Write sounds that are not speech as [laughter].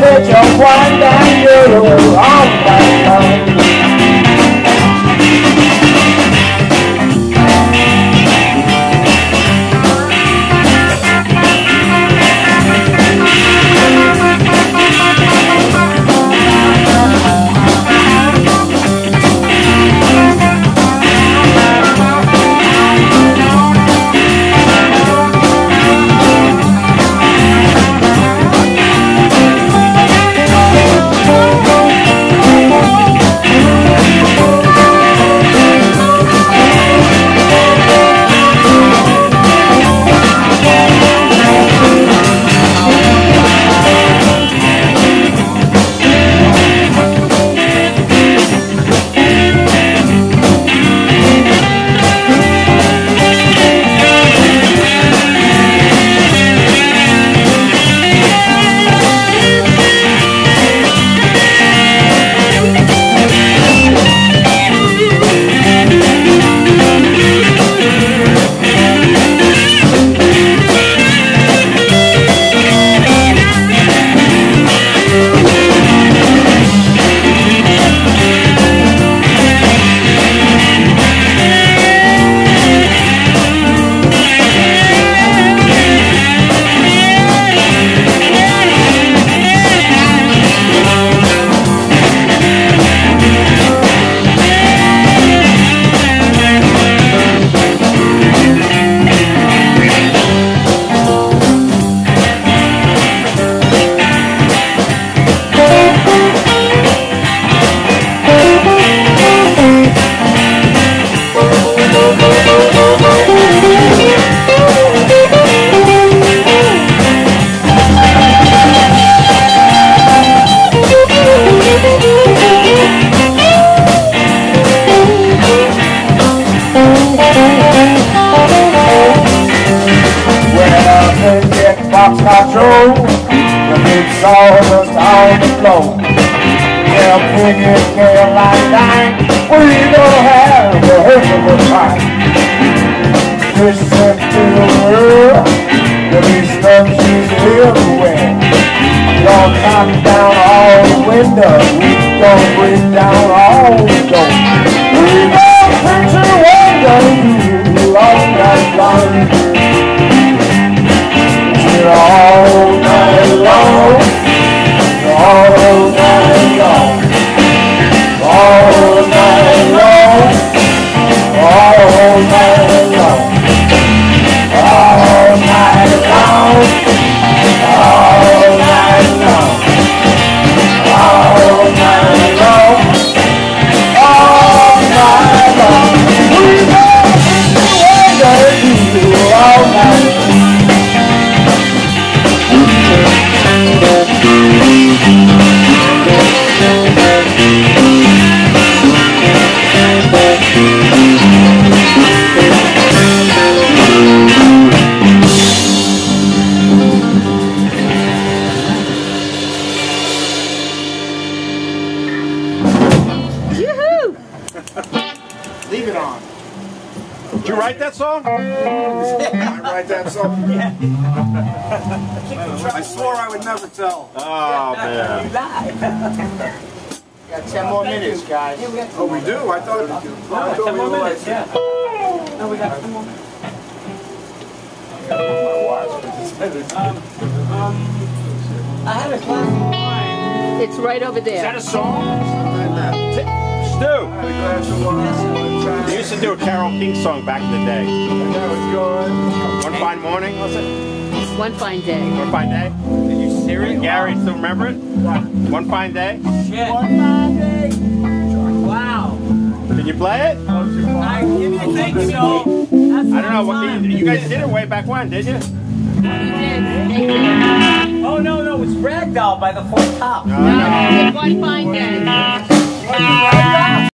Such a one that you are Joe, the big sawdust on the floor. Yeah, Piggy Caroline dying, we gonna have a a time. Listen to the world, the big stuff she's everywhere. Gonna knock down all the windows, you write that song? [laughs] I write that song? [laughs] Yeah. I swore I would never tell. Oh, man. Got 10 more minutes, guys. Oh, we do? I thought, I thought we were like... No, we got some more. I had a glass of wine. It's right over Is that a song? Stu! We used do a Carol King song back in the day. One fine morning, was it? One fine day. One fine day? Are you serious? Gary, still remember it? One fine day? Shit. One fine day. Wow. Can you play it? I think so. That's I don't know. What, you, you guys did it way back when, did you? Oh no no, it's Ragdoll by the Four Tops. Oh, no, no. One fine day.